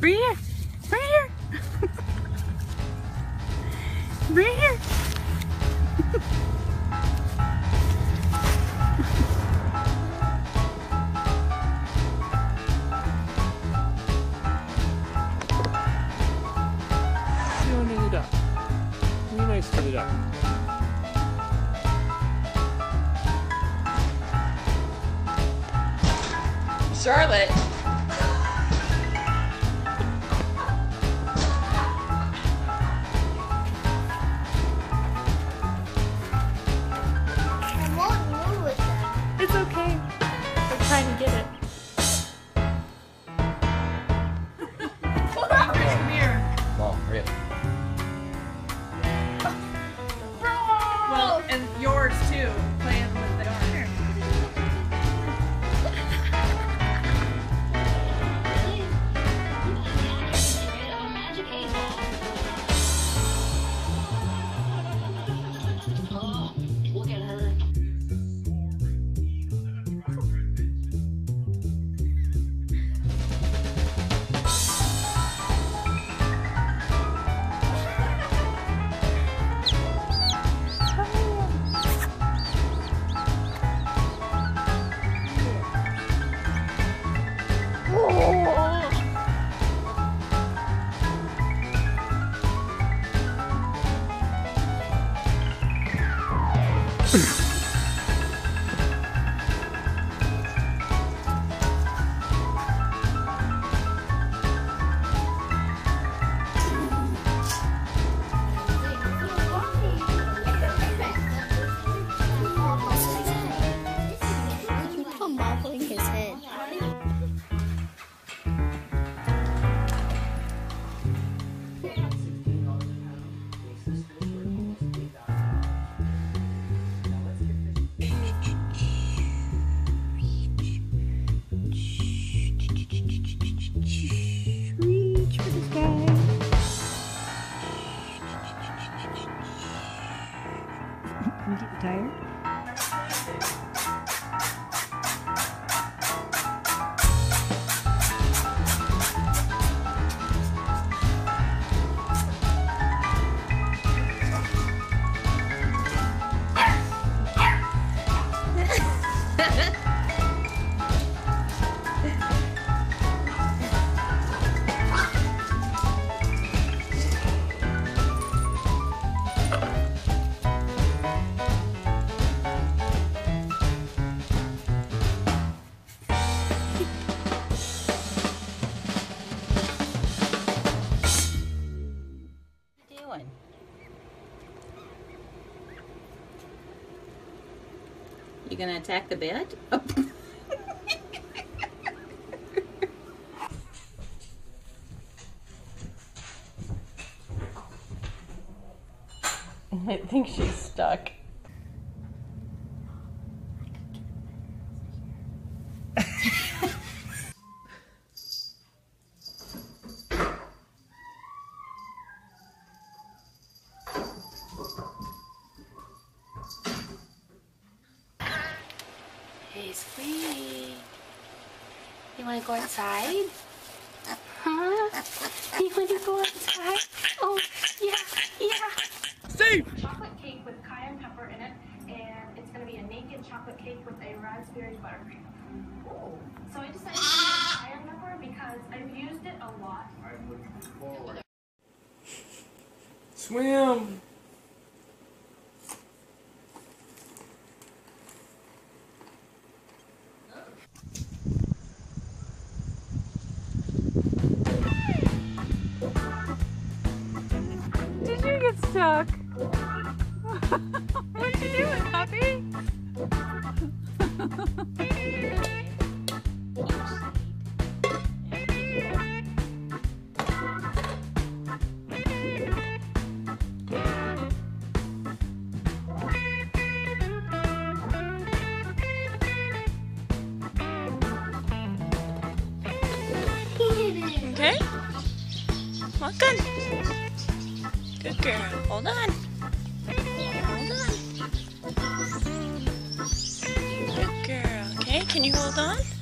Bring. Bring here. the duck. Charlotte. Yeah. You gonna attack the bed? I think she's stuck. Hey, sweetie. You wanna go inside? Huh? You wanna go inside? Oh, yeah, yeah. Steve! chocolate cake with cayenne pepper in it, and it's going to be a naked chocolate cake with a raspberry buttercream. So I decided to use cayenne pepper because I've used it a lot. I'm looking forward. Swim! You what did you do, puppy? Hold on. Hold on. Good girl. Okay, can you hold on?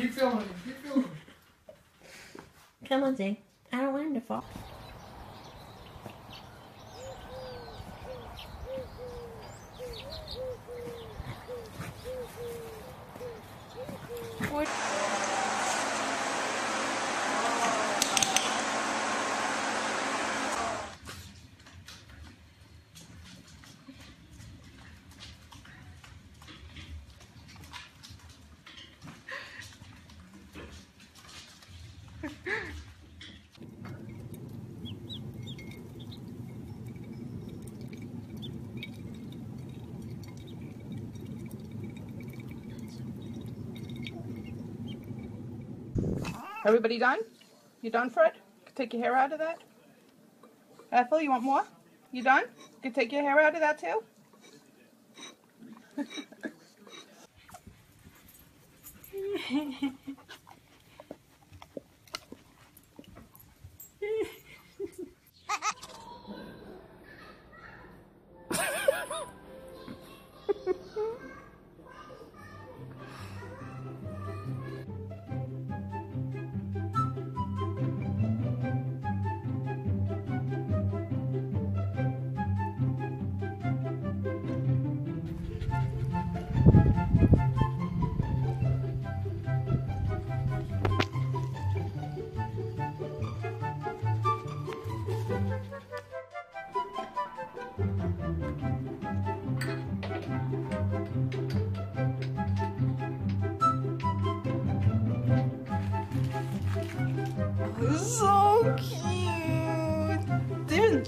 Keep filming. Keep filming. Come on, Zig. I don't want him to fall. Everybody done? You done, Fred? Take your hair out of that? Ethel, you want more? You done? You can take your hair out of that too?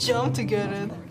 jump to get it.